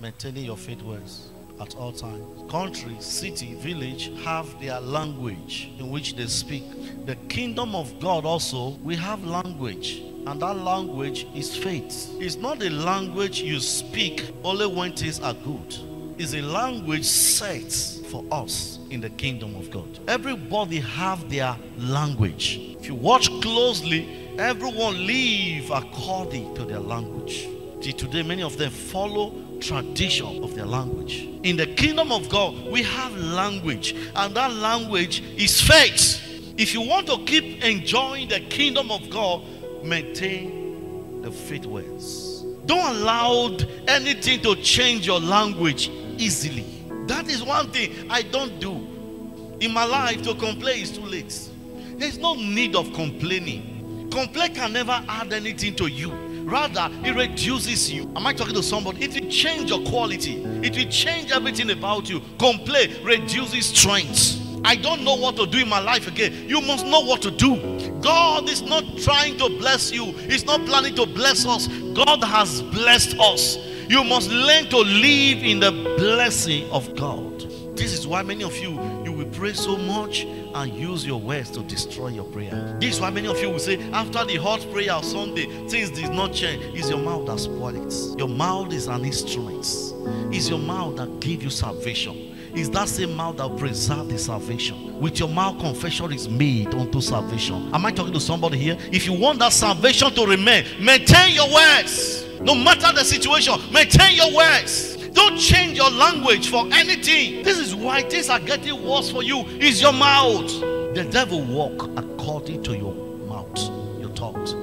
maintaining your faith words at all times. Country, city, village have their language in which they speak. The kingdom of God also, we have language. And that language is faith. It's not a language you speak only when things are good. It's a language set for us in the kingdom of God. Everybody have their language. If you watch closely, everyone live according to their language. Today many of them follow tradition of their language. In the kingdom of God, we have language, and that language is faith. If you want to keep enjoying the kingdom of God, maintain the faith words. Don't allow anything to change your language easily. That is one thing I don't do. In my life, to complain is too late. There's no need of complaining. Complain can never add anything to you. Rather, it reduces you. Am I talking to somebody? It will change your quality. It will change everything about you. Complain reduces strength. I don't know what to do in my life again. You must know what to do. God is not trying to bless you, He's not planning to bless us. God has blessed us. You must learn to live in the blessing of God. This is why many of you you will pray so much and use your words to destroy your prayer. This is why many of you will say after the hot prayer of Sunday, things did not change. It's your mouth that spoiled it. Your mouth is an instrument. It's your mouth that give you salvation. It's that same mouth that preserve the salvation. With your mouth, confession is made unto salvation. Am I talking to somebody here? If you want that salvation to remain, maintain your words. No matter the situation, maintain your words. Don't change your language for anything. This is why things are getting worse for you. Is your mouth. The devil walk according to your mouth, your thoughts.